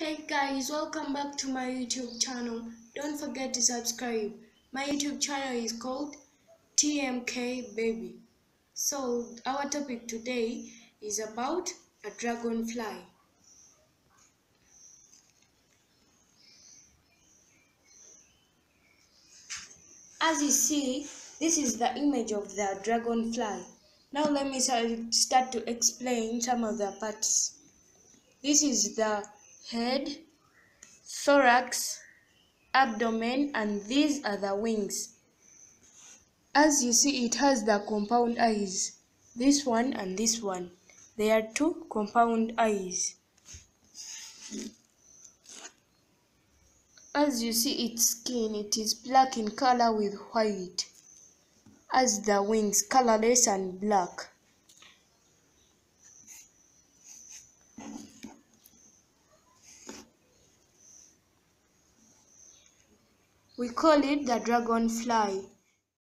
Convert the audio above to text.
Hey guys, welcome back to my YouTube channel. Don't forget to subscribe. My YouTube channel is called TMK Baby. So, our topic today is about a dragonfly. As you see, this is the image of the dragonfly. Now let me start to explain some of the parts. This is the head, thorax, abdomen, and these are the wings. As you see, it has the compound eyes. This one and this one. They are two compound eyes. As you see its skin, it is black in color with white. As the wings, colorless and black. We call it the dragonfly.